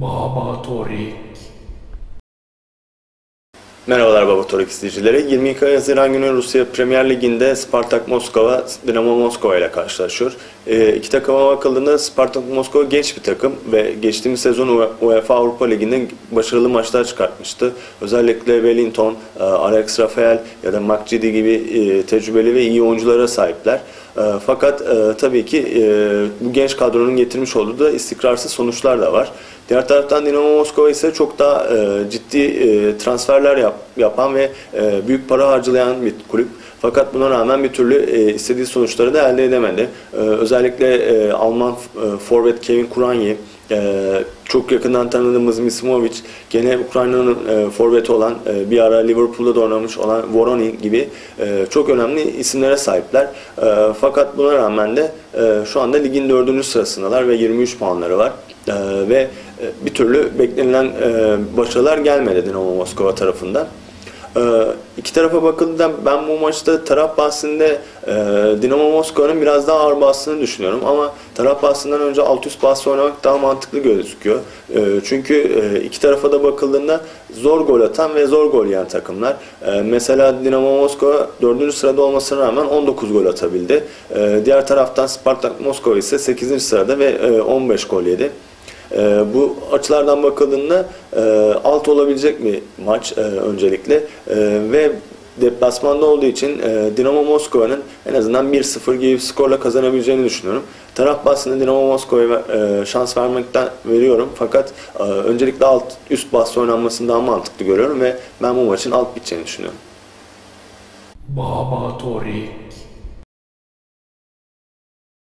Baba Torik. Merhabalar Baba Torik izleyicileri. 22 Haziran günü Rusya Premier Ligi'nde Spartak Moskova Dinamo Moskova ile karşılaşıyor. E, iki takıma bakıldığında Spartak Moskova genç bir takım ve geçtiğimiz sezon UE- UEFA Avrupa Ligi'nde başarılı maçlar çıkartmıştı. Özellikle Wellington, e, Alex Rafael ya da Makcidi gibi e, tecrübeli ve iyi oyunculara sahipler. E, fakat e, tabii ki e, bu genç kadronun getirmiş olduğu da istikrarsız sonuçlar da var. Diğer taraftan Dinamo Moskova ise çok daha e, ciddi transferler yap- yapan ve büyük para harcayan bir kulüp. Fakat buna rağmen bir türlü istediği sonuçları da elde edemedi. E, özellikle Alman forvet Kevin Kuranyi, e, çok yakından tanıdığımız Misimovic, gene Ukrayna'nın e, forveti olan, e, bir ara Liverpool'da da oynamış olan Voronin gibi e, çok önemli isimlere sahipler. E, fakat buna rağmen de e, şu anda ligin dördüncü sırasındalar ve 23 puanları var. E, ve e, bir türlü beklenilen e, başarılar gelmedi Dinamo Moskova tarafından. Ee, iki tarafa bakıldığında ben bu maçta taraf bahsinde e, Dinamo Moskova'nın biraz daha ağır bastığını düşünüyorum ama taraf bahsinden önce alt üst bahsi oynamak daha mantıklı gözüküyor. E, çünkü e, iki tarafa da bakıldığında zor gol atan ve zor gol yiyen takımlar. E, mesela Dinamo Moskova 4. sırada olmasına rağmen 19 gol atabildi. E, diğer taraftan Spartak Moskova ise 8. sırada ve e, 15 gol yedi. Ee, bu açılardan bakıldığında e, alt olabilecek bir maç e, öncelikle E, ve deplasmanda olduğu için e, Dinamo Moskova'nın en azından 1-0 gibi skorla kazanabileceğini düşünüyorum. Taraf bahsinde Dinamo Moskova'ya e, şans vermekten veriyorum fakat e, öncelikle alt üst bahsi oynanmasını daha mantıklı görüyorum ve ben bu maçın alt biteceğini düşünüyorum. Baba Torik.